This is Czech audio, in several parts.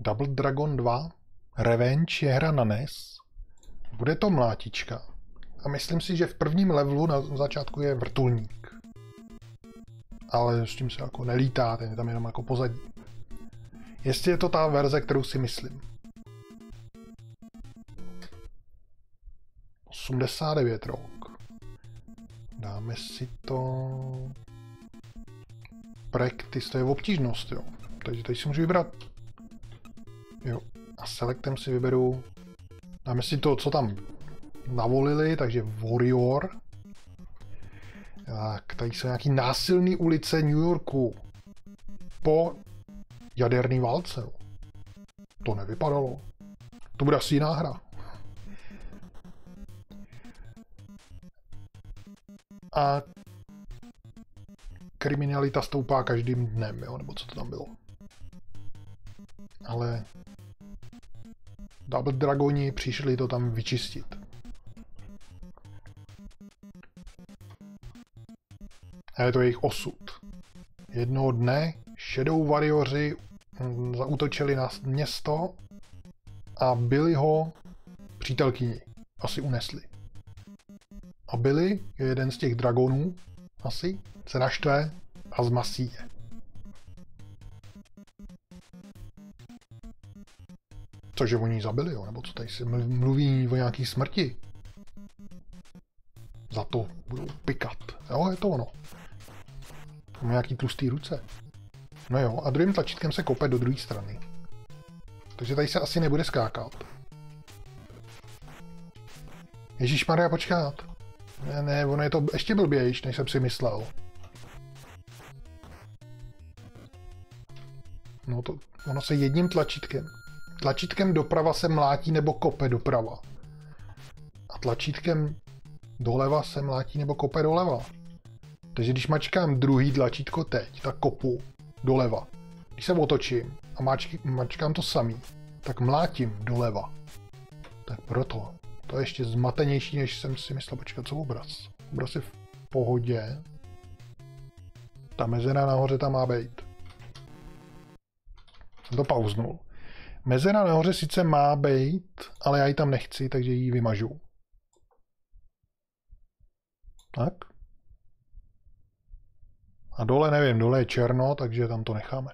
Double Dragon 2 Revenge je hra na NES. Bude to mlátička. A myslím si, že v prvním levelu na začátku je vrtulník. Ale s tím se jako nelítá, ten je tam jenom jako pozadí. Jestli je to ta verze, kterou si myslím. 89 rok. Dáme si to... Practice, to je obtížnost, jo. Takže tady si můžu vybrat. Jo. A selectem si vyberu... Dáme si to, co tam navolili, takže Warrior. Tak, tady jsou nějaký násilný ulice New Yorku. Po jaderný válce. To nevypadalo. To bude asi jiná hra. A kriminalita stoupá každým dnem, jo, nebo co to tam bylo. Ale Double Dragoni přišli to tam vyčistit. A je to jejich osud. Jednoho dne Shadow Warrioři mm, zautočili na město a byli ho přítelkyni. Asi unesli. A Billy je jeden z těch dragonů, asi, se naštve a zmasí je. Cože oni zabili, jo? Nebo co tady se mluví o nějaký smrti? Za to budou pikat. Jo, je to ono. Má nějaký tlustý ruce. No jo, a druhým tlačítkem se kope do druhé strany. Takže tady se asi nebude skákat. Ježíš Maria, počkat. Ne, ne, ono je to ještě blbější, než jsem si myslel. No to, ono se jedním tlačítkem. Tlačítkem doprava se mlátí nebo kope doprava. A tlačítkem doleva se mlátí nebo kope doleva. Takže když mačkám druhý tlačítko teď, tak kopu doleva. Když se otočím a mačkám to samý, tak mlátím doleva. Tak proto. To je ještě zmatenější, než jsem si myslel. Počkat, co obraz? Obraz je v pohodě. Ta mezera nahoře tam má být. Jsem to pauznul. Mezera nahoře sice má být, ale já ji tam nechci, takže ji vymažu. Tak. A dole nevím, dole je černo, takže tam to necháme.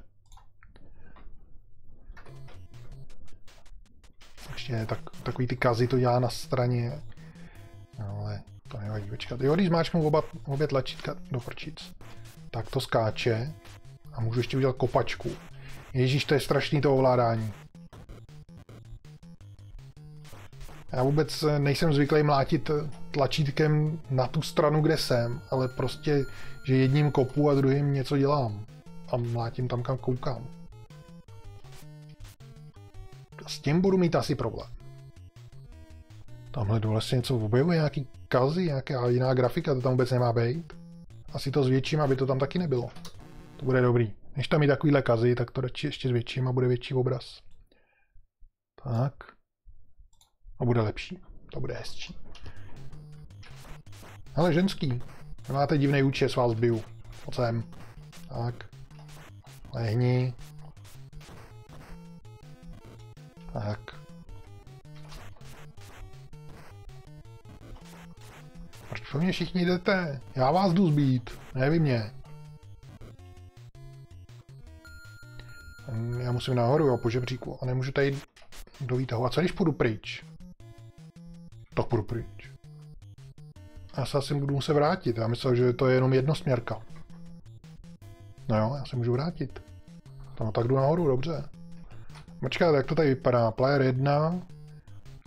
Ještě tak, takový ty kazy to dělá na straně. Ale to nevadí, počkat. Jo, když zmáčknu oba, obě tlačítka do prčic, tak to skáče a můžu ještě udělat kopačku. Ježíš, to je strašný to ovládání. Já vůbec nejsem zvyklý mlátit tlačítkem na tu stranu, kde jsem, ale prostě, že jedním kopu a druhým něco dělám. A mlátím tam, kam koukám. S tím budu mít asi problém. Tamhle dole se něco objevuje, nějaký kazy, nějaká jiná grafika, to tam vůbec nemá být. Asi to zvětším, aby to tam taky nebylo. To bude dobrý. Než tam je takovýhle kazy, tak to radši ještě zvětším a bude větší obraz. Tak. A bude lepší. To bude hezčí. Ale ženský. Máte divný účes, vás biju. Pojď sem. Tak. Lehni. Tak. Proč po mě všichni jdete? Já vás jdu zbít, ne vy mě. Já musím nahoru, jo, po žebříku. A nemůžu tady do výtahu. A co když půjdu pryč? Tak půjdu pryč. Já se asi budu muset vrátit. Já myslel, že to je jenom jednosměrka. No jo, já se můžu vrátit. No tak jdu nahoru, dobře. Počkat, jak to tady vypadá? Player 1.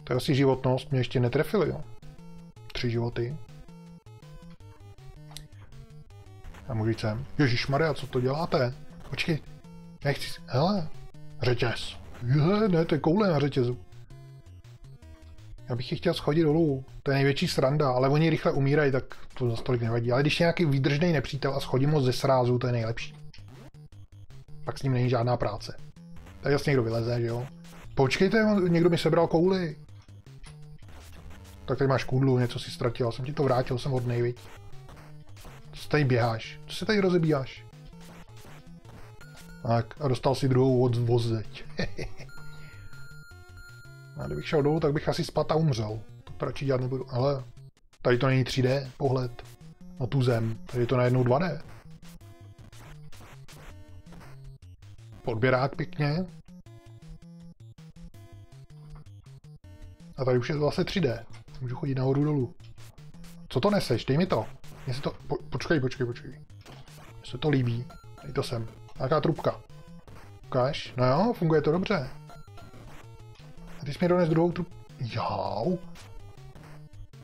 To je asi životnost, mě ještě netrefili, jo. Tři životy. Já můžu jít sem. Maria, co to děláte? Počkej. Nechci. Hele. Řetěz. Je, ne, to je koule na řetězu. Já bych je chtěl schodit dolů. To je největší sranda, ale oni rychle umírají, tak to za tolik nevadí. Ale když je nějaký výdržný nepřítel a schodím ho ze srázu, to je nejlepší. Pak s ním není žádná práce. Tak jasně někdo vyleze, že jo? Počkejte, někdo mi sebral kouli. Tak tady máš kůdlu, něco si ztratil, jsem ti to vrátil, jsem hodnej, viď? Co tady běháš? Co se tady rozebíjáš? Tak, a dostal si druhou od vozeď. a kdybych šel dolů, tak bych asi spat a umřel. To radši dělat nebudu. Ale tady to není 3D pohled na tu zem. Tady je to najednou 2D. Podběrák pěkně. A tady už je to zase 3D. Můžu chodit nahoru dolů. Co to neseš? Dej mi to. Mně se to... Po, počkej, počkej, počkej. Mně se to líbí. Dej to sem. Nějaká trubka. Ukáž? No jo, funguje to dobře. Jsi mi dones druhou trub... Jau.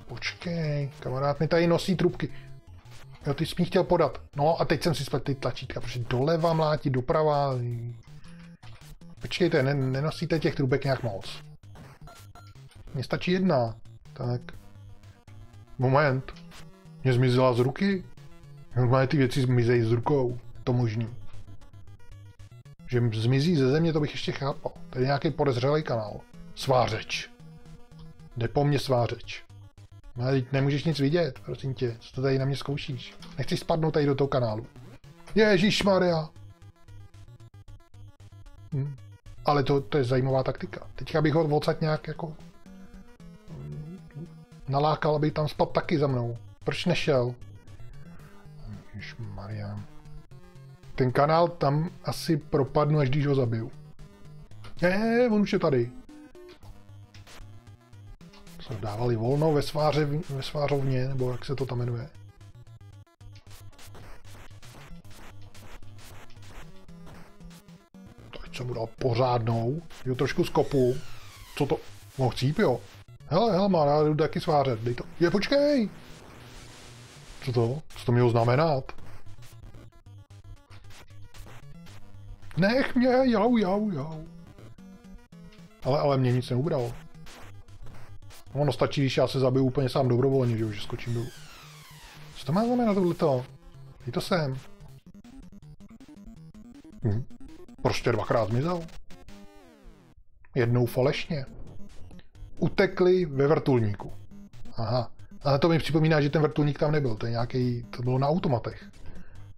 Počkej, kamarád mi tady nosí trubky. Jo, ty jsi mi chtěl podat. No a teď jsem si spletl ty tlačítka, protože doleva mlátí, doprava. Počkejte, ne, nenosíte těch trubek nějak moc. Mně stačí jedna. Tak. Moment. Mě zmizela z ruky? Normálně ty věci zmizejí z rukou. To možný. Že zmizí ze země, to bych ještě chápal. To je nějaký podezřelý kanál. Svářeč. Jde po mně svářeč. No ale nemůžeš nic vidět, prosím tě. Co to tady na mě zkoušíš? Nechci spadnout tady do toho kanálu. Ježíš Maria. Hm. Ale to, to je zajímavá taktika. Teďka bych ho odsaď nějak jako nalákal, aby tam spadl taky za mnou. Proč nešel? Maria. Ten kanál tam asi propadnu, až když ho zabiju. Ne, on už je tady. Dávali volno ve, sváře, ve svářovně, nebo jak se to tam jmenuje. Teď jsem mu dal pořádnou. Jo, trošku skopu. Co to? No chcíp, jo. Hele, hele, má, já jdu taky svářet, dej to. Je, počkej! Co to? Co to mělo znamenat? Nech mě, jau, jau, jau. Ale, ale mě nic neubralo. Ono stačí, když já se zabiju úplně sám dobrovolně, že, že skočím dolů. Co to má znamenat tohleto? Dej to sem. Hm. Prostě dvakrát zmizel. Jednou falešně utekli ve vrtulníku. Aha. Ale to mi připomíná, že ten vrtulník tam nebyl. To, je nějaký, to bylo na automatech.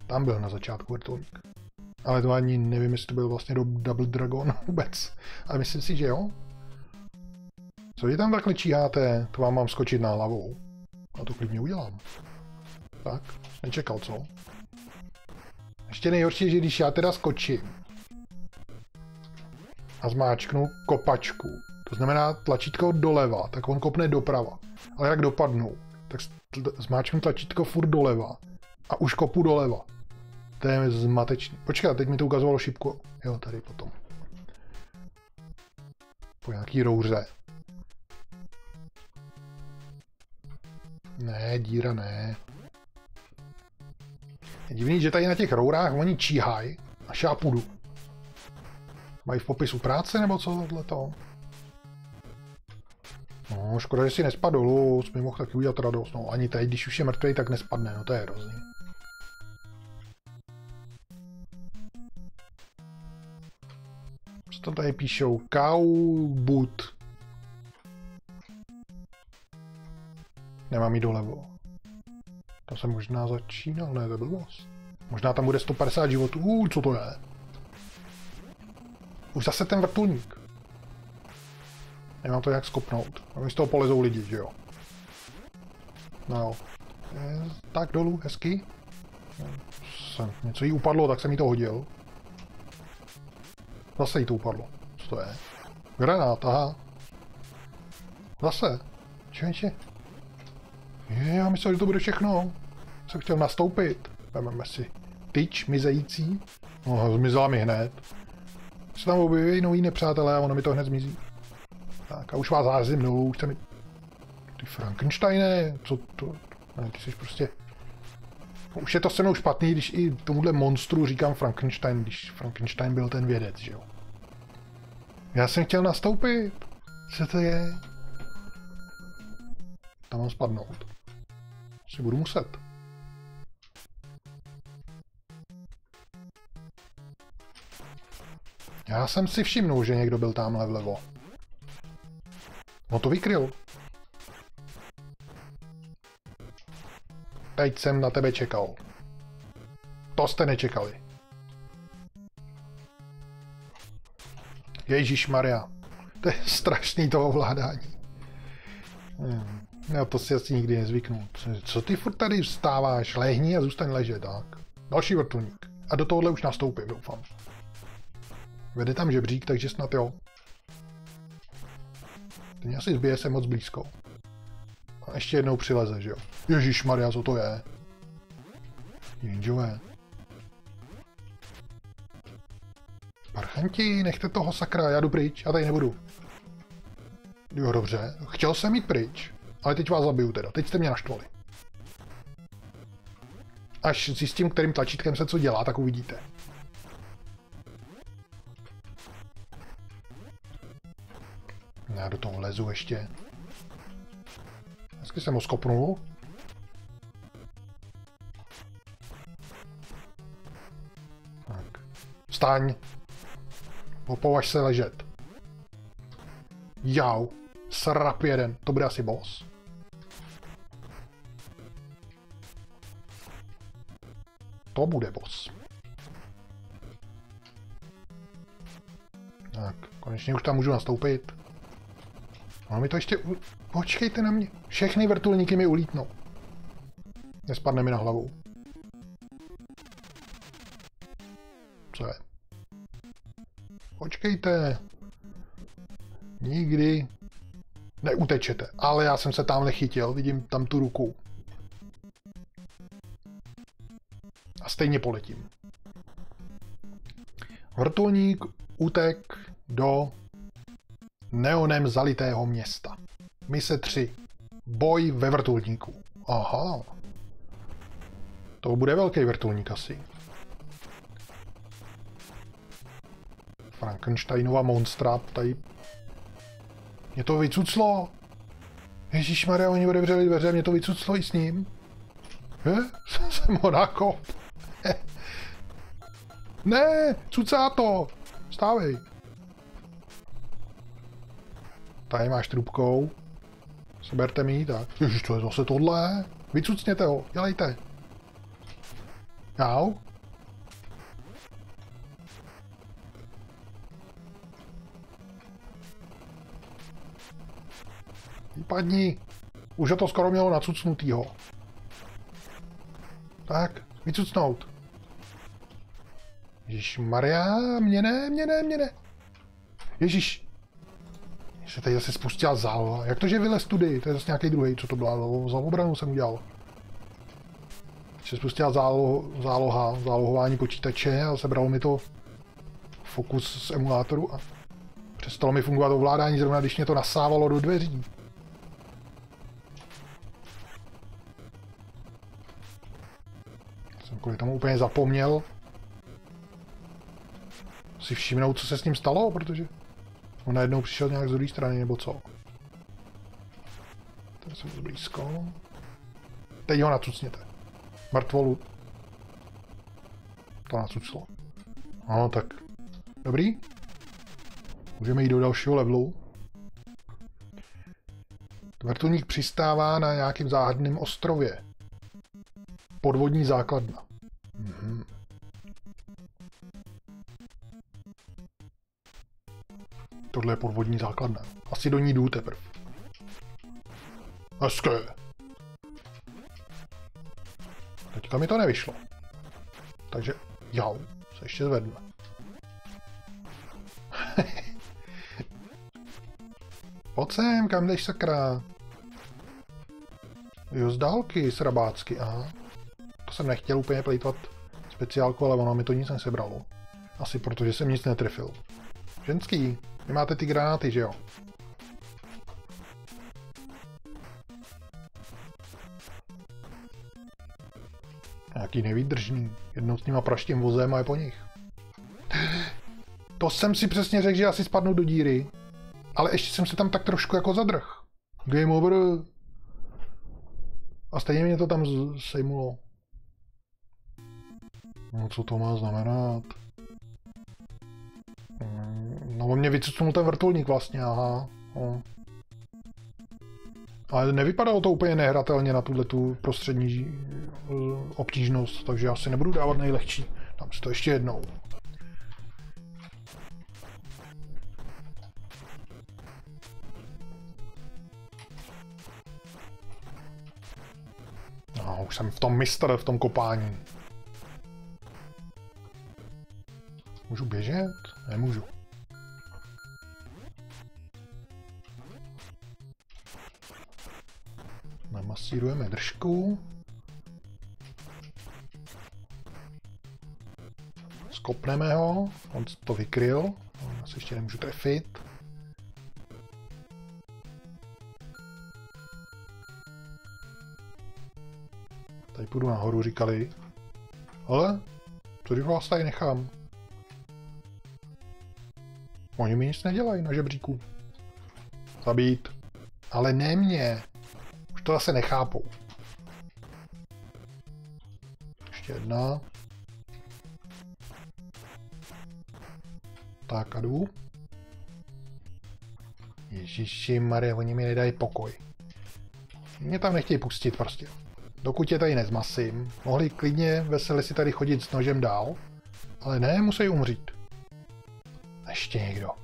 Tam byl na začátku vrtulník. Ale to ani nevím, jestli to byl vlastně do Double Dragon vůbec. Ale myslím si, že jo. Co vy tam takhle číháte? To vám mám skočit na hlavou. A to klidně udělám. Tak, nečekal, co? Ještě nejhorší, že když já teda skočím a zmáčknu kopačku, to znamená tlačítko doleva, tak on kopne doprava. Ale jak dopadnu, tak zmáčknu tlačítko furt doleva a už kopu doleva. To je zmatečný. Počkej, teď mi to ukazovalo šipku. Jo, tady potom. Po nějaký rouře. Ne, díra ne. Je divný, že tady na těch rourách oni číhají a já půjdu. Mají v popisu práce nebo co tohleto? No, škoda, že si nespadl dolů, jsi mi mohl taky udělat radost. No, ani teď, když už je mrtvý, tak nespadne, no to je hrozně. Co to tady píšou? Kaubut. Nemám jít dolevo. Tam jsem možná začínal, ne, to byl blbost. Možná tam bude 150 životů, uh, co to je? Už zase ten vrtulník. Nemám to jak skopnout. Mi z toho polezou lidi, že jo. No. Je, tak dolů, hezky. Jsem, něco jí upadlo, tak jsem jí to hodil. Zase jí to upadlo. Co to je? Granát, aha. Zase. Čeče. Je, já myslel, že to bude všechno. Jsem chtěl nastoupit. Vememe si tyč mizející. No, zmizela mi hned. Se tam objeví noví nepřátelé a ono mi to hned zmizí. Tak a už vás házím dolů, už mi... Ty Frankensteine, co to... Ne, ty jsi prostě... Už je to se mnou špatný, když i tomuhle monstru říkám Frankenstein, když Frankenstein byl ten vědec, že jo. Já jsem chtěl nastoupit. Co to je? Tam mám spadnout. Si budu muset. Já jsem si všimnul, že někdo byl tamhle vlevo. On to vykryl. Teď jsem na tebe čekal. To jste nečekali. Ježíš Maria. To je strašný to ovládání. Hmm. Já to si asi nikdy nezvyknu. Co ty furt tady vstáváš? Lehni a zůstaň ležet, tak. Další vrtulník. A do tohohle už nastoupím, doufám. Vede tam žebřík, takže snad jo. Ten asi zbije se moc blízko. A ještě jednou přileze, že jo? Ježíš Maria, co to je? Jinžové. Parchanti, nechte toho sakra, já jdu pryč, já tady nebudu. Jo, dobře, chtěl jsem jít pryč, ale teď vás zabiju teda, teď jste mě naštvali. Až zjistím, kterým tlačítkem se co dělá, tak uvidíte. Já do toho lezu ještě. Hezky jsem ho skopnul. Tak. Vstaň. Opovaž se ležet. Jau. Srap jeden. To bude asi boss. To bude boss. Tak, konečně už tam můžu nastoupit. Ale mi to ještě... Počkejte na mě. Všechny vrtulníky mi ulítnou. Nespadne mi na hlavu. Co je? Počkejte. Nikdy neutečete. Ale já jsem se tam nechytil, vidím tam tu ruku. A stejně poletím. Vrtulník utek do neonem zalitého města. Mise 3. Boj ve vrtulníku. Aha. To bude velký vrtulník asi. Frankensteinova monstra tady... Mě to vycuclo. Ježíš Maria, oni otevřeli dveře, mě to vycuclo i s ním. Je? Jsem ho nakop. ne, cucá to. Stávej. Tady máš trubkou. Seberte mi tak. Ježiš, to je zase tohle. Vycucněte ho, dělejte. Jau. Vypadni. Už je to skoro mělo nacucnutýho. Tak, vycucnout. Ježíš Maria, mě ne, mě ne, mě ne. Ježíš. Se tady zase spustila záloha. Jak to, že vylez tudy? To je zase nějaký druhý, co to byla. Za obranu jsem udělal. Se spustila zálo, záloha, zálohování počítače a sebralo mi to fokus z emulátoru a přestalo mi fungovat ovládání zrovna, když mě to nasávalo do dveří. Jsem kvůli tomu úplně zapomněl si všimnout, co se s ním stalo, protože on najednou přišel nějak z druhé strany, nebo co. Tady jsem blízko. Teď ho nacucněte. Mrtvolu. To nacuclo. Ano, tak. Dobrý. Můžeme jít do dalšího levelu. Vrtulník přistává na nějakým záhadném ostrově. Podvodní základna. Mhm. Tohle je podvodní základna. Asi do ní jdu teprve. Hezké. Teďka mi to nevyšlo. Takže jau, se ještě zvedne. Pojď sem, kam jdeš sakra? Jo, z dálky, srabácky, aha. To jsem nechtěl úplně plejtvat speciálku, ale ono mi to nic nesebralo. Asi protože jsem nic netrefil. Ženský, máte ty granáty, že jo? Nějaký nevýdržný. Jednou s nima praštím vozem a je po nich. To jsem si přesně řekl, že asi spadnu do díry. Ale ještě jsem se tam tak trošku jako zadrh. Game over. A stejně mě to tam sejmulo. No co to má znamenat? No on mě vycucnul ten vrtulník vlastně, aha. No. Ale nevypadalo to úplně nehratelně na tuhle tu prostřední eh, obtížnost, takže já si nebudu dávat nejlehčí. Tam si to ještě jednou. No, už jsem v tom mistr, v tom kopání. Můžu běžet? Nemůžu. Namasírujeme držku. Skopneme ho, on to vykryl, on asi ještě nemůžu trefit. Tady půjdu nahoru, říkali. Ale, co když vás tady nechám? Oni mi nic nedělají na žebříku. Zabít. Ale ne mě. To zase nechápou. Ještě jedna. Tak a jdu. Ježiši Maria, oni mi nedají pokoj. Mě tam nechtějí pustit prostě. Dokud je tady nezmasím, mohli klidně veselé si tady chodit s nožem dál, ale ne, musí umřít. Ještě někdo.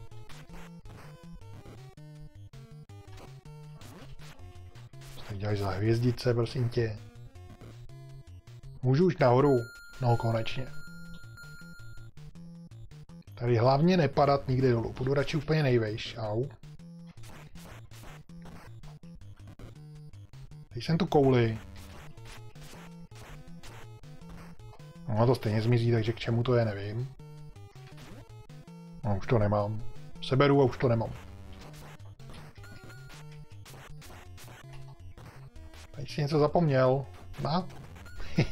Děláš za hvězdice, prosím tě? Můžu už nahoru? No, konečně. Tady hlavně nepadat nikde dolů. Půjdu radši úplně nejvejš. Au. Teď jsem tu kouli. No to stejně zmizí, takže k čemu to je, nevím. No už to nemám. Seberu a už to nemám. Si něco zapomněl. Na?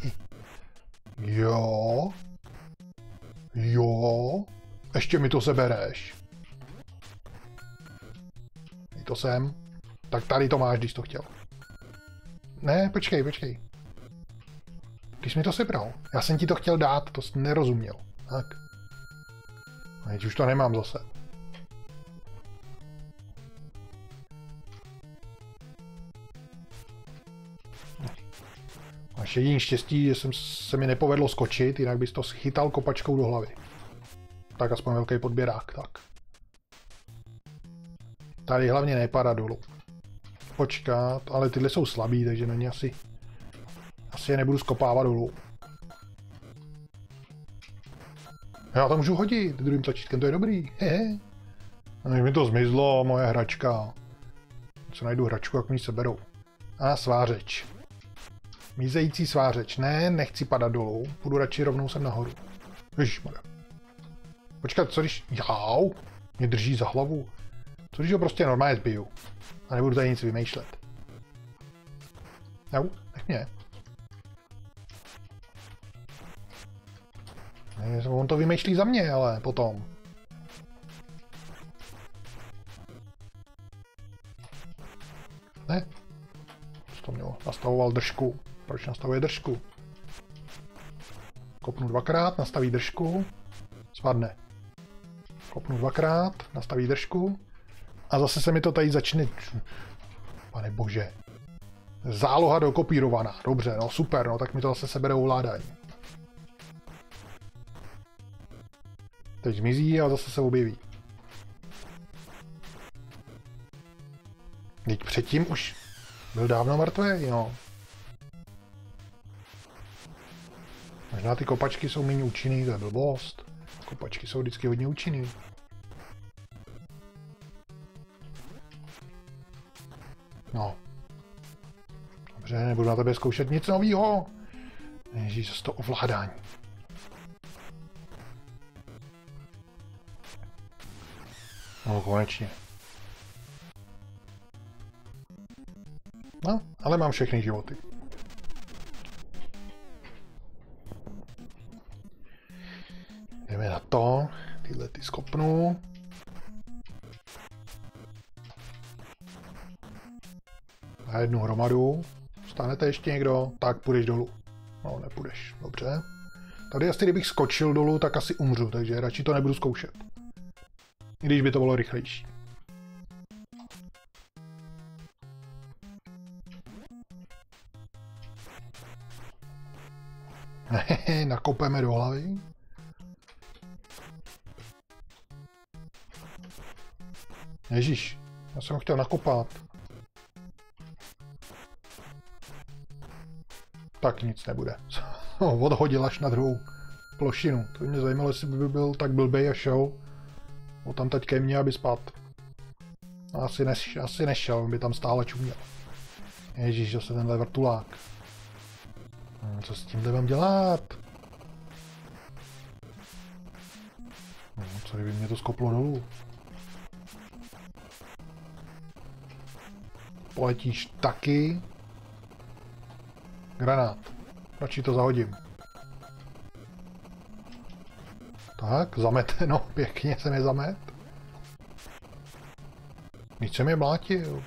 jo. Jo. Ještě mi to sebereš. Dej to sem. Tak tady to máš, když to chtěl. Ne, počkej, počkej. Ty jsi mi to sebral. Já jsem ti to chtěl dát, to jsi nerozuměl. Tak. A teď už to nemám zase. Jediný štěstí, že jsem, se mi nepovedlo skočit, jinak bys to chytal kopačkou do hlavy. Tak aspoň velký podběrák, tak. Tady hlavně nepadá dolů. Počkat, ale tyhle jsou slabý, takže na ně asi... Asi je nebudu skopávat dolů. Já to můžu hodit druhým tlačítkem, to je dobrý. Hehe. A mi to zmizlo, moje hračka. Co najdu hračku, jak mi seberou. A svářeč. Mízející svářeč. Ne, nechci padat dolů. Půjdu radši rovnou sem nahoru. Ježišmarja. Počkat, co když... Jau, mě drží za hlavu. Co když ho prostě normálně zbiju? A nebudu tady nic vymýšlet. Jau, nech mě. On to vymýšlí za mě, ale potom. Ne? To mělo. Nastavoval držku. Proč nastavuje držku? Kopnu dvakrát, nastaví držku. Spadne. Kopnu dvakrát, nastaví držku. A zase se mi to tady začne... Pane bože. Záloha dokopírovaná. Dobře, no super, no tak mi to zase sebere ovládání. Teď zmizí a zase se objeví. Teď předtím už byl dávno mrtvý, no. Možná ty kopačky jsou méně účinný, to je blbost. Kopačky jsou vždycky hodně účinný. No. Dobře, nebudu na tebe zkoušet nic nového. Ježíš, to ovládání. No, konečně. No, ale mám všechny životy. Jdeme na to. Tyhle ty skopnu. Na jednu hromadu. Stanete ještě někdo? Tak půjdeš dolů. No, nepůjdeš. Dobře. Tady asi kdybych skočil dolů, tak asi umřu, takže radši to nebudu zkoušet. I když by to bylo rychlejší. nakopeme do hlavy. Ježíš, já jsem ho chtěl nakopat. Tak nic nebude. Odhodil až na druhou plošinu. To by mě zajímalo, jestli by byl tak blbej a šel o tam teď ke mně, aby spát. Asi, neš, asi nešel, by tam stále čuměl. Ježíš, zase tenhle vrtulák. No, co s tím mám dělat? No, co kdyby mě to skoplo dolů? Poletíš taky? Granát. Radši to zahodím. Tak, zameteno, pěkně se mi zamet. Nic jsem je mlátil.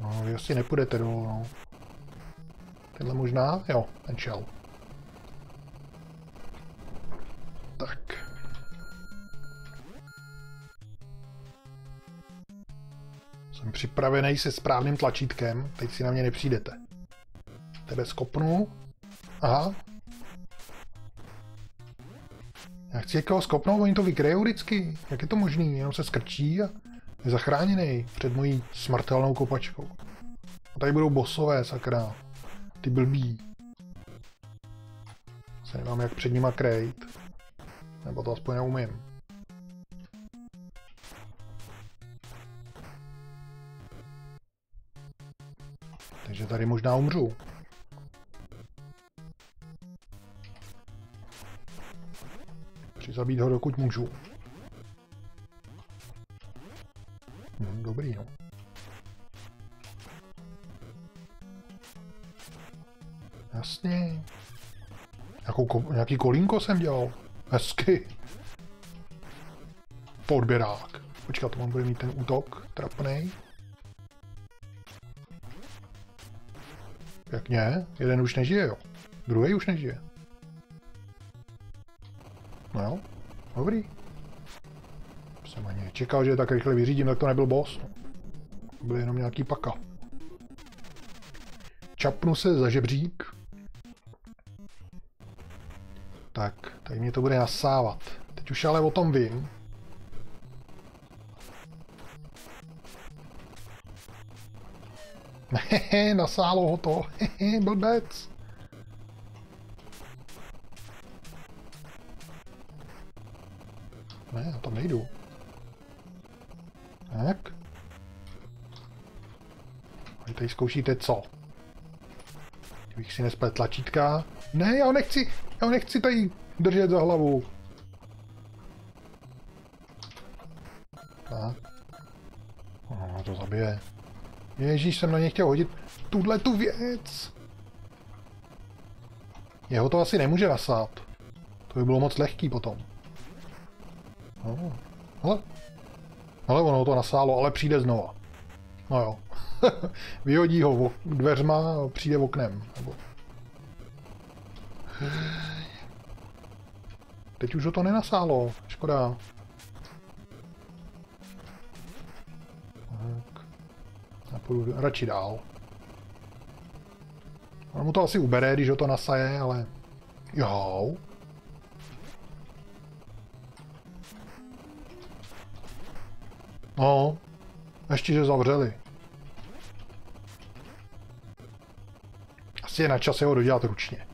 No, vy asi nepůjdete dolů, no. Tenhle možná? Jo, ten šel. Jsem připravený se správným tlačítkem, teď si na mě nepřijdete. Tebe skopnu. Aha. Já chci někoho skopnout, oni to vykryjou vždycky. Jak je to možný? Jenom se skrčí a je zachráněný před mojí smrtelnou kopačkou. A tady budou bosové, sakra. Ty blbí. Se nemám jak před nima krejt. Nebo to aspoň neumím. Tady možná umřu. Přizabít ho, dokud můžu. Hm, dobrý, no. Jasně. Jakou ko nějaký kolínko jsem dělal. Hezky. Podběrák. Počkat, on bude mít ten útok trapný. Pěkně. Jeden už nežije, jo. Druhý už nežije. No jo. Dobrý. Jsem ani nečekal, že tak rychle vyřídím, tak to nebyl boss. Byl jenom nějaký paka. Čapnu se za žebřík. Tak, tady mě to bude nasávat. Teď už ale o tom vím. Hehe, nasálo ho to. Hehe, blbec. Ne, já tam nejdu. Tak. A tady zkoušíte co? Kdybych si nesplet tlačítka. Ne, já ho nechci, já ho nechci tady držet za hlavu. Tak. Ono to zabije. Ježíš, jsem na něj chtěl hodit tuhle tu věc. Jeho to asi nemůže nasát. To by bylo moc lehký potom. No, hele. Ale ono to nasálo, ale přijde znova. No jo. Vyhodí ho dveřma a přijde oknem. Nebo... Teď už ho to nenasálo. Škoda. Půjdu radši dál. On mu to asi ubere, když ho to nasaje, ale... Jo. No. Ještě, že zavřeli. Asi je na čase ho dodělat ručně.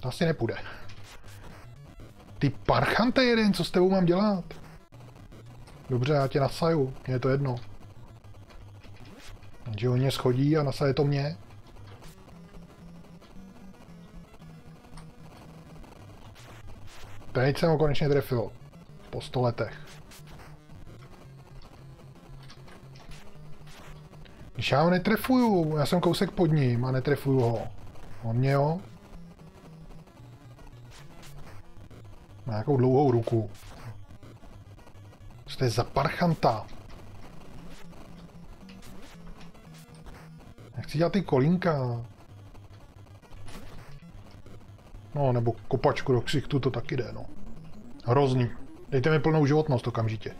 To asi nepůjde. Ty parchante jeden, co s tebou mám dělat? Dobře, já tě nasaju, mně je to jedno. Že on mě schodí a nasaje to mě. Teď jsem ho konečně trefil. Po 100 letech. Když já ho netrefuju, já jsem kousek pod ním a netrefuju ho. On mě jo. Má nějakou dlouhou ruku. Co to je za parchanta? Nechci dělat ty kolínka. No, nebo kopačku do ksichtu, to taky jde, no. Hrozný. Dejte mi plnou životnost okamžitě.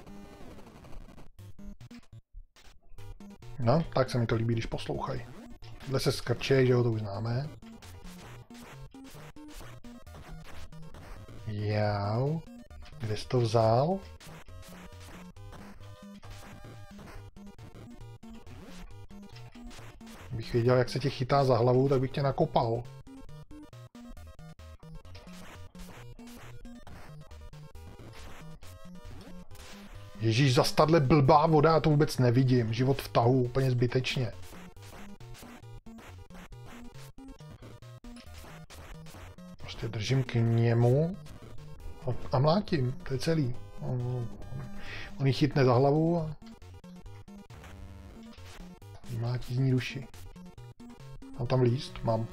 No, tak se mi to líbí, když poslouchají. Tohle se skrče, že jo, to už známe. Jau. Kde jsi to vzal? Bych věděl, jak se tě chytá za hlavu, tak bych tě nakopal. Ježíš, za stadle blbá voda, já to vůbec nevidím. Život v tahu, úplně zbytečně. Prostě držím k němu a, a mlátím, to je celý. On, on ji chytne za hlavu a mlátí z ní duši. Mám tam líst? Mám.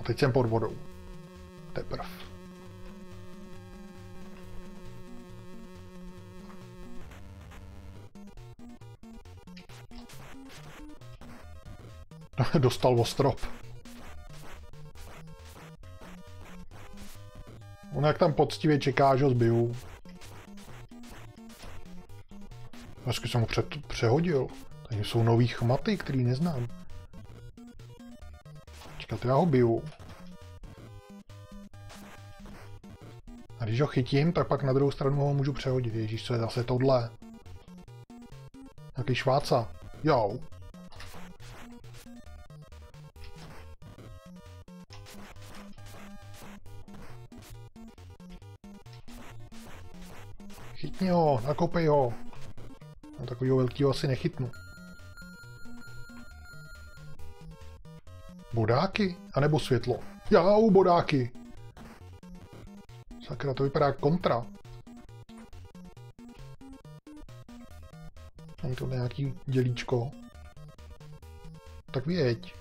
A teď jsem pod vodou. Teprv. Dostal o strop. Jak tam poctivě čeká, že ho zbiju. Dneska jsem ho před, přehodil. Tady jsou nový chmaty, který neznám. Čekat, já ho biju. A když ho chytím, tak pak na druhou stranu ho můžu přehodit. Ježíš, co je zase tohle? Jaký šváca. Jo. Chytni ho, nakopej ho. No, takovýho velkýho asi nechytnu. Bodáky? A nebo světlo? Jau, bodáky! Sakra, to vypadá kontra. Není to nějaký dělíčko. Tak věď.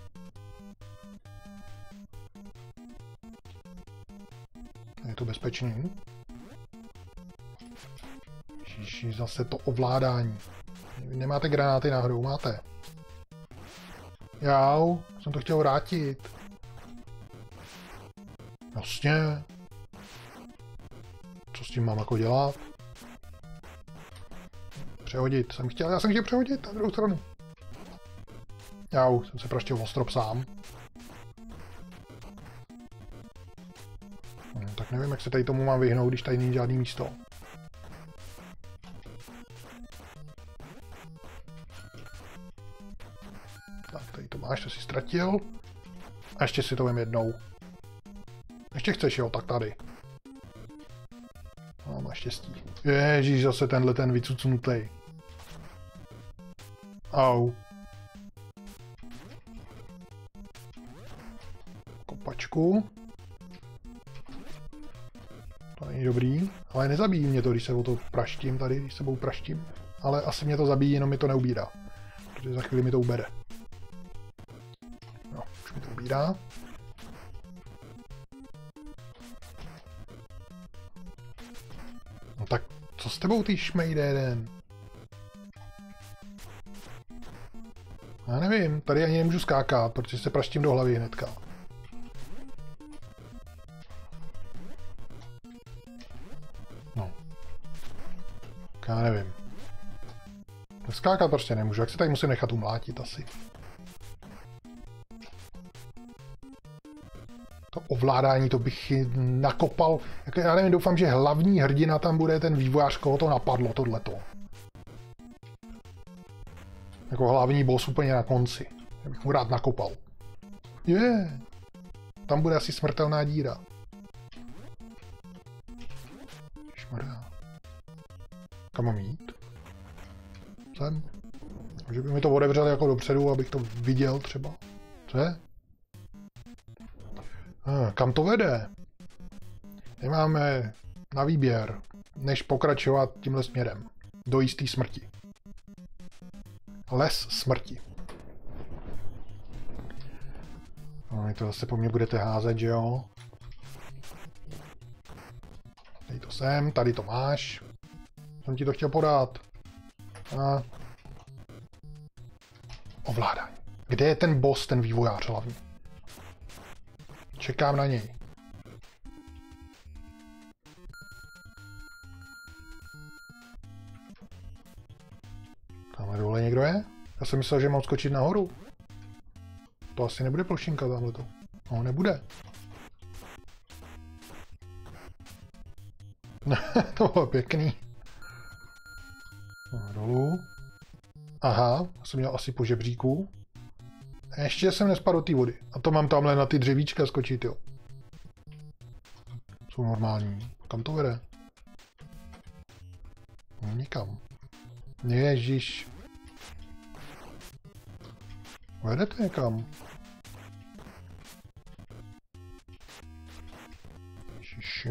Je to bezpečný? Ježiši, zase to ovládání. Nemáte granáty náhodou, máte? Jau, jsem to chtěl vrátit. Jasně. Co s tím mám jako dělat? Přehodit. Jsem chtěl, já jsem chtěl přehodit na druhou stranu. Jau, jsem se praštil o strop sám. Hm, tak nevím, jak se tady tomu mám vyhnout, když tady není žádný místo. Ztratil. A ještě si to vem jednou. Ještě chceš, jo, tak tady. No, má štěstí. Ježíš, zase tenhle ten vycucnutý. Au. Kopačku. To není dobrý. Ale nezabíjí mě to, když se o to praštím tady, když sebou praštím. Ale asi mě to zabíjí, jenom mi to neubírá. Protože za chvíli mi to ubere. Dobrá. No tak, co s tebou ty šmejde jeden? Já nevím, tady ani nemůžu skákat, protože se praštím do hlavy hnedka. No. Já nevím. Skákat prostě nemůžu, jak se tady musím nechat umlátit asi. Ovládání, to bych nakopal. Jako já nevím, doufám, že hlavní hrdina tam bude ten vývojář, koho to napadlo, tohleto. Jako hlavní boss úplně na konci. Já bych mu rád nakopal. Je, yeah. tam bude asi smrtelná díra. Šmarja. Kam mám jít? Sem? Že by mi to otevřel jako dopředu, abych to viděl třeba. Co je? Ah, kam to vede? Nemáme na výběr, než pokračovat tímhle směrem. Do jisté smrti. Les smrti. No, to zase po mně budete házet, že jo? Dej to sem, tady to máš. Jsem ti to chtěl podat. A... Ovládání. Kde je ten boss, ten vývojář hlavní? Čekám na něj. Tamhle dole někdo je? Já jsem myslel, že mám skočit nahoru. To asi nebude plošinka tamhle to. No, nebude. to bylo pěkný. No, dolů. Aha, jsem měl asi po žebříku. A ještě jsem nespadl do té vody. A to mám tamhle na ty dřevíčka skočit, jo. Jsou normální. Kam to vede? No, nikam. Ježíš. Vede to někam.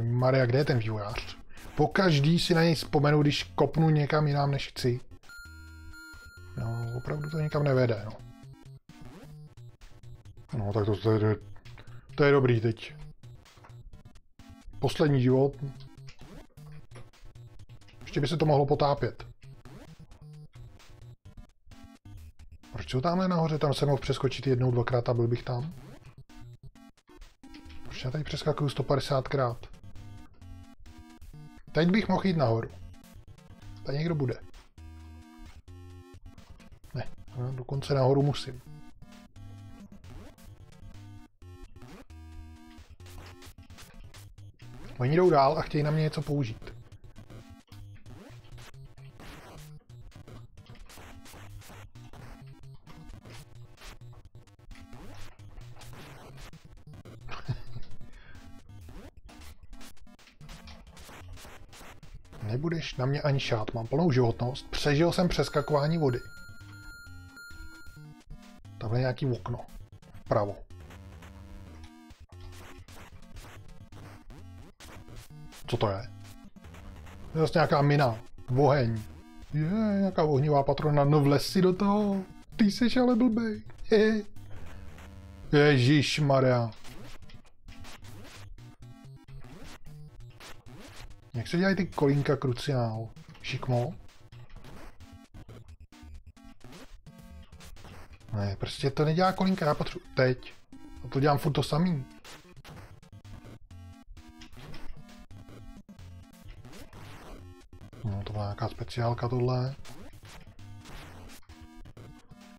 Maria, kde je ten vývojář? Po každý si na něj vzpomenu, když kopnu někam jinam, než chci. No, opravdu to nikam nevede, no. No, tak to, to, je, to je dobrý teď. Poslední život. Ještě by se to mohlo potápět. Proč jsou tamhle nahoře? Tam jsem mohl přeskočit jednou, dvakrát a byl bych tam. Proč já tady přeskakuju 150krát? Teď bych mohl jít nahoru. Tady někdo bude. Ne, no, dokonce nahoru musím. Oni jdou dál a chtějí na mě něco použít. Nebudeš na mě ani šát, mám plnou životnost. Přežil jsem přeskakování vody. Tamhle je nějaký okno. Vpravo. Co to je? To je zase nějaká mina. Oheň. Je, nějaká ohnivá patrona. No vles si do toho. Ty jsi ale blbej. Je. Ježíš Maria. Jak se dělají ty kolínka kruciál? Šikmo? Ne, prostě to nedělá kolínka, já potřebuji teď. A to dělám furt to samý. Speciálka tohle.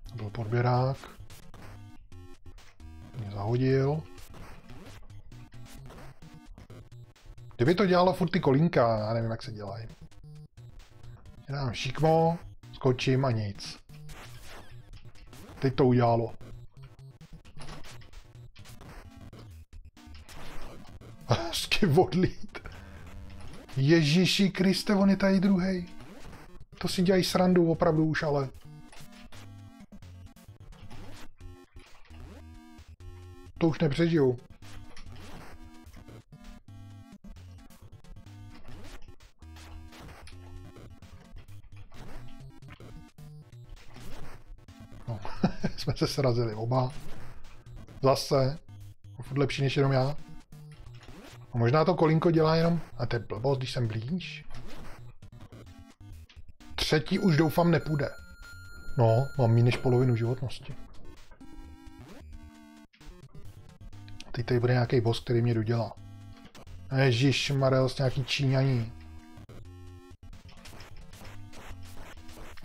To byl podběrák. Mě zahodil. Kdyby to dělalo furt ty kolínka, já nevím, jak se dělají. Já dám šikmo, skočím a nic. Teď to udělalo. Hezky odlít. Ježíši Kriste, on je tady druhý. To si dělají srandu opravdu už, ale... To už nepřežiju. jsme se srazili oba. Zase. Lepší než jenom já. A možná to kolínko dělá jenom... A to je blbost, když jsem blíž. Třetí už doufám nepůjde. No, mám méně než polovinu životnosti. Teď tady bude nějaký boss, který mě dodělá. Ježíš, Marels, nějaký číňaní.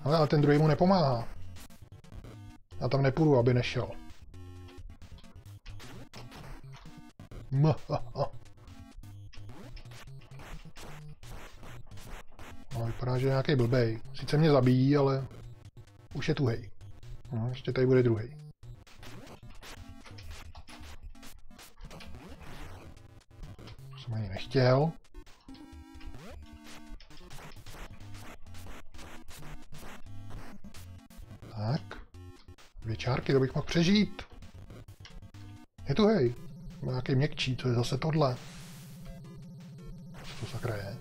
Ale, ale ten druhý mu nepomáhá. Já tam nepůjdu, aby nešel. No, vypadá, že je nějaký blbej. Sice mě zabíjí, ale už je tuhej. No, ještě tady bude druhý. Jsem ani nechtěl. čárky, to bych mohl přežít. Je tu hej. Nějaký měkčí, to je zase tohle. Co to sakra je?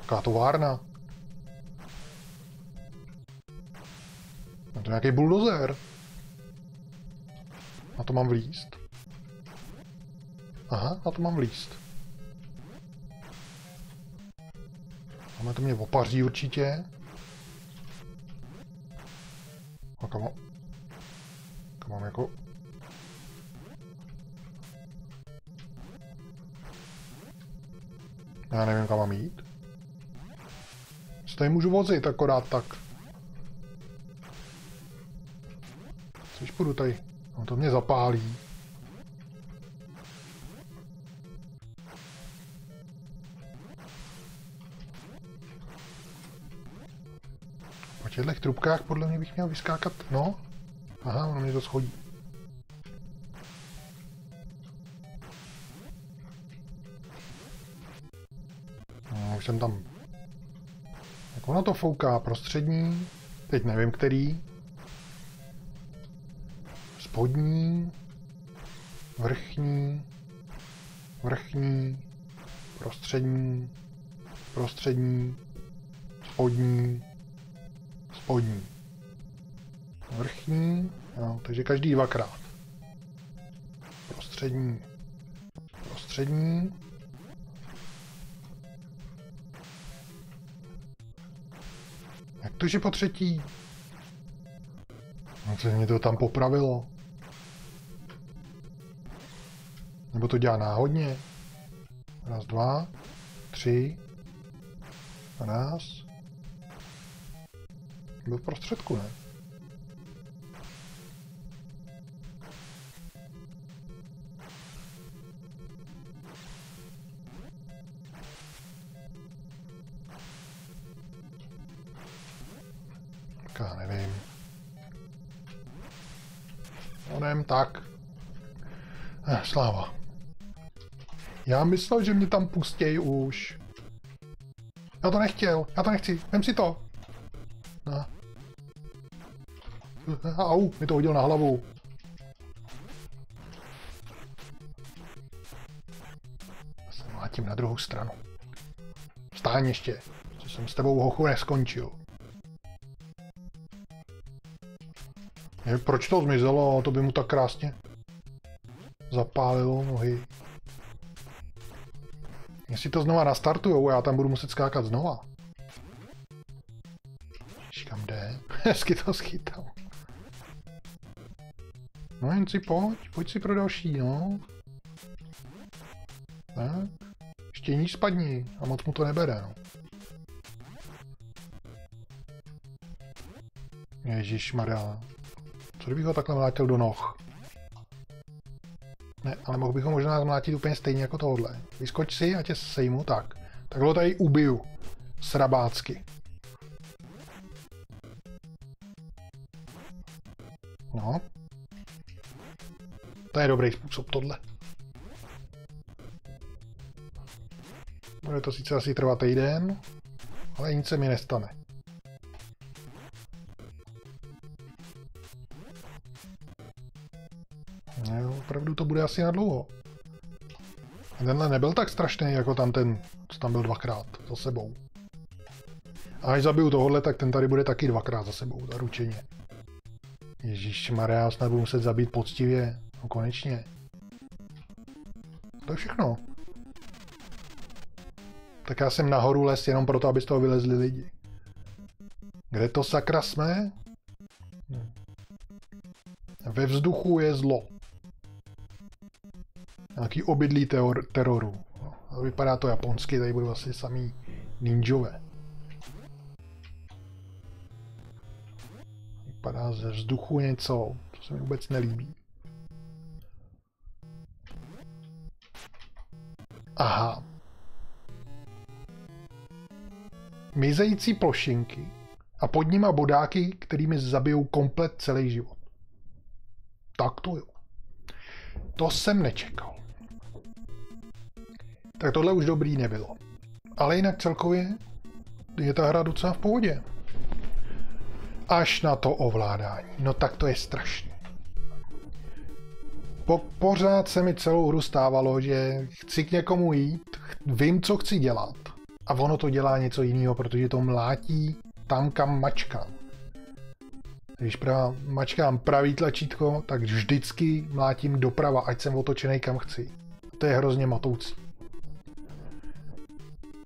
Taká továrna. To nějaký buldozer. Na to mám vlíst. Aha, na to mám vlíst. Máme to mě opaří určitě. A kam mám jako... Já nevím, kam mám jít. Tady můžu vozit akorát tak. Půjdu tady. No to mě zapálí. Na těchto trubkách podle mě bych měl vyskákat, no. Aha, ono mě to schodí. No, už jsem tam. Jak ono to fouká, prostřední. Teď nevím, který. Spodní. Vrchní. Vrchní. Prostřední. Prostřední. Spodní. Spodní. Vrchní. Jo, takže každý dvakrát. Prostřední. Prostřední. Jak to, že po třetí? No, co mě to tam popravilo? Nebo to dělá náhodně? Raz, dva, tři. Raz. Byl v prostředku, ne? Tak nevím. Onem tak. Eh, sláva. Já myslel, že mě tam pustěj už. Já to nechtěl, já to nechci, vem si to. No. Au, mi to hodil na hlavu. Já se mlátím na druhou stranu. Vstáň ještě, že jsem s tebou hochu neskončil. Je, proč to zmizelo? To by mu tak krásně zapálilo nohy. Jestli to znova nastartujou, já tam budu muset skákat znova. Ježiš, kam jde? Hezky to schytal. No jen si pojď, pojď si pro další, no. Tak. Ještě níž spadni a moc mu to nebere, no. Ježíš Maria. Co kdybych ho takhle mlátil do noh? Ne, ale mohl bych ho možná zmlátit úplně stejně jako tohle. Vyskoč si a tě sejmu, tak. Takhle ho tady ubiju. Srabácky. No. To je dobrý způsob tohle. Bude to sice asi trvat týden, ale nic se mi nestane. Bude asi na dlouho. A tenhle nebyl tak strašný, jako tam ten, co tam byl dvakrát za sebou. A až zabiju tohle, tak ten tady bude taky dvakrát za sebou, zaručeně. Ježíš Maria, snad budu muset zabít poctivě. No konečně. To je všechno. Tak já jsem nahoru les jenom proto, aby z toho vylezli lidi. Kde to sakra jsme? Ve vzduchu je zlo. Nějaký obydlí teor- teroru. No, vypadá to japonsky, tady budou asi samý ninjové. Vypadá ze vzduchu něco, co se mi vůbec nelíbí. Aha. Mizející plošinky a pod nima bodáky, kterými zabijou komplet celý život. Tak to jo. To jsem nečekal. Tak tohle už dobrý nebylo. Ale jinak celkově je ta hra docela v pohodě. Až na to ovládání. No tak to je strašný. Po, pořád se mi celou hru stávalo, že chci k někomu jít, vím, co chci dělat. A ono to dělá něco jiného, protože to mlátí tam, kam mačkám. Když pra, mačkám pravý tlačítko, tak vždycky mlátím doprava, ať jsem otočený kam chci. To je hrozně matoucí.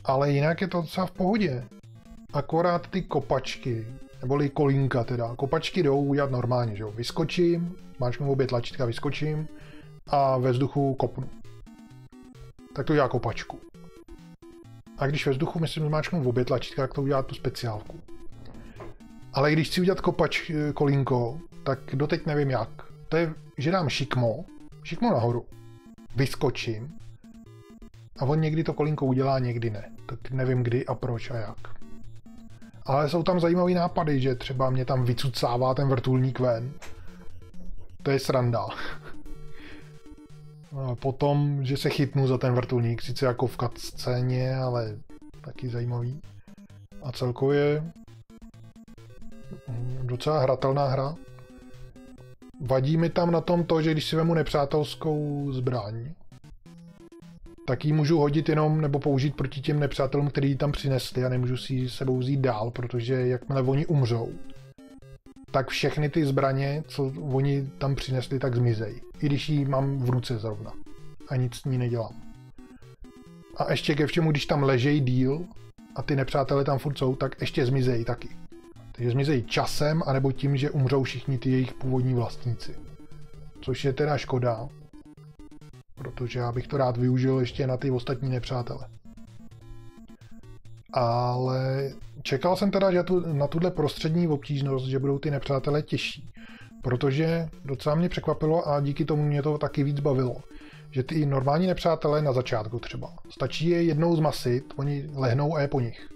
Ale jinak je to docela v pohodě. Akorát ty kopačky, neboli kolínka teda, kopačky jdou udělat normálně, že jo. Vyskočím, máčknu obě tlačítka, vyskočím a ve vzduchu kopnu. Tak to udělá kopačku. A když ve vzduchu myslím zmáčknu obě tlačítka, tak to udělá tu speciálku. Ale když chci udělat kopač kolínko, tak doteď nevím jak. To je, že dám šikmo, šikmo nahoru, vyskočím a on někdy to kolínko udělá, někdy ne. Tak nevím kdy a proč a jak. Ale jsou tam zajímavý nápady, že třeba mě tam vycucává ten vrtulník ven. To je sranda. A potom, že se chytnu za ten vrtulník, sice jako v scéně, ale taky zajímavý. A celkově docela hratelná hra. Vadí mi tam na tom to, že když si vemu nepřátelskou zbraň, tak ji můžu hodit jenom nebo použít proti těm nepřátelům, který ji tam přinesli a nemůžu si ji sebou vzít dál, protože jakmile oni umřou, tak všechny ty zbraně, co oni tam přinesli, tak zmizejí. I když ji mám v ruce zrovna. A nic s ní nedělám. A ještě ke všemu, když tam ležejí díl a ty nepřátelé tam furt jsou, tak ještě zmizejí taky. Takže zmizejí časem, anebo tím, že umřou všichni ty jejich původní vlastníci. Což je teda škoda, protože já bych to rád využil ještě na ty ostatní nepřátele. Ale čekal jsem teda, že tu, na tuhle prostřední obtížnost, že budou ty nepřátelé těžší. Protože docela mě překvapilo a díky tomu mě to taky víc bavilo. Že ty normální nepřátelé na začátku třeba. Stačí je jednou zmasit, oni lehnou a je po nich.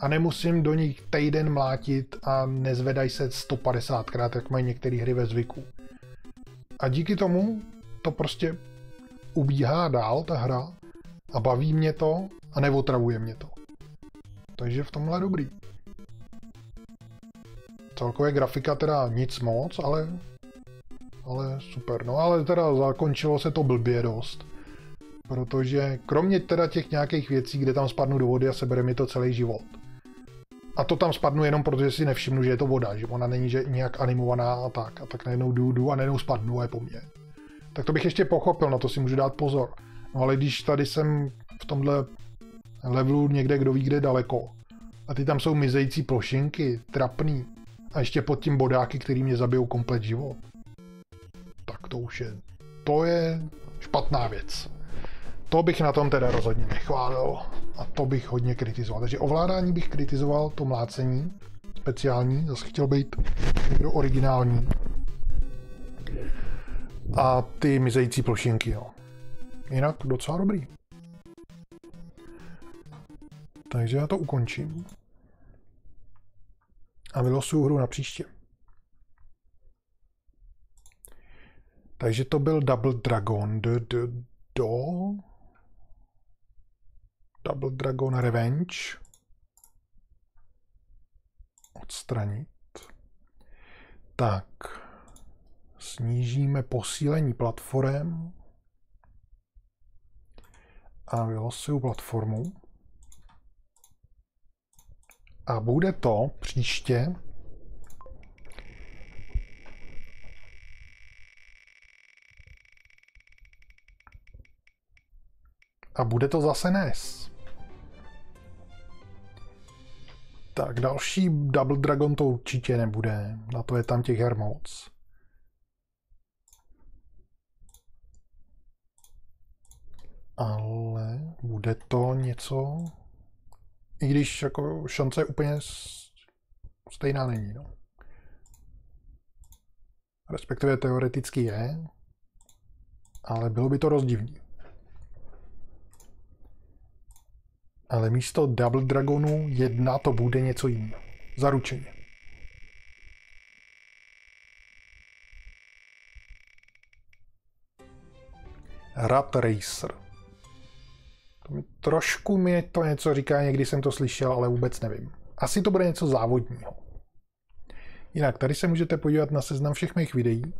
A nemusím do nich týden mlátit a nezvedají se 150krát, jak mají některé hry ve zvyku. A díky tomu to prostě ubíhá dál ta hra a baví mě to a neotravuje mě to. Takže v tomhle dobrý. Celkově grafika teda nic moc, ale, ale super. No ale teda zakončilo se to blbě dost. Protože kromě teda těch nějakých věcí, kde tam spadnu do vody a sebere mi to celý život. A to tam spadnu jenom protože si nevšimnu, že je to voda, že ona není že nějak animovaná a tak. A tak najednou jdu, jdu a najednou spadnu a je po mně tak to bych ještě pochopil, na to si můžu dát pozor. No ale když tady jsem v tomhle levelu někde, kdo ví kde daleko, a ty tam jsou mizející plošinky, trapný, a ještě pod tím bodáky, který mě zabijou komplet život, tak to už je, to je špatná věc. To bych na tom teda rozhodně nechválil a to bych hodně kritizoval. Takže ovládání bych kritizoval, to mlácení speciální, zase chtěl být někdo originální a ty mizející plošinky. Jo. Jinak docela dobrý. Takže já to ukončím. A vylosuju hru na příště. Takže to byl Double Dragon. D, d, do. Double Dragon Revenge. Odstranit. Tak snížíme posílení platform a vylosuju platformu. A bude to příště A bude to zase NES. Tak další Double Dragon to určitě nebude. Na to je tam těch her moc. Ale bude to něco, i když jako šance úplně stejná není. No. Respektive teoreticky je, ale bylo by to rozdivný. Ale místo Double Dragonu jedna to bude něco jiného. Zaručeně. Rat Racer. Mi, trošku mi to něco říká, někdy jsem to slyšel, ale vůbec nevím. Asi to bude něco závodního. Jinak, tady se můžete podívat na seznam všech mých videí.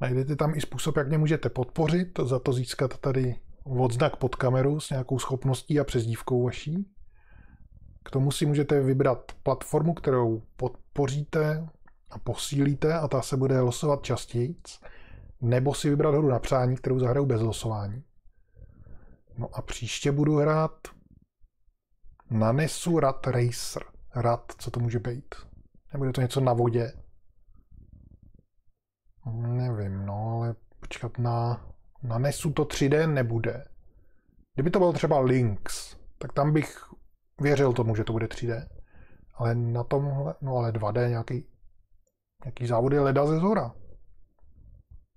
Najdete tam i způsob, jak mě můžete podpořit, za to získat tady odznak pod kameru s nějakou schopností a přezdívkou vaší. K tomu si můžete vybrat platformu, kterou podpoříte a posílíte a ta se bude losovat častěji, nebo si vybrat hru na přání, kterou zahraju bez losování. No a příště budu hrát na Nesu Rat Racer. Rat, co to může být? Nebude to něco na vodě? Nevím, no, ale počkat na, na Nesu to 3D nebude. Kdyby to byl třeba Lynx, tak tam bych věřil tomu, že to bude 3D. Ale na tomhle, no ale 2D nějaký, nějaký závody leda ze zhora.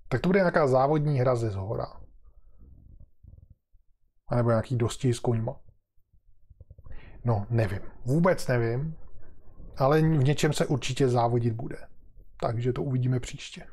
Tak to bude nějaká závodní hra ze zhora. A nebo nějaký dosti s koňma. No, nevím. Vůbec nevím. Ale v něčem se určitě závodit bude. Takže to uvidíme příště.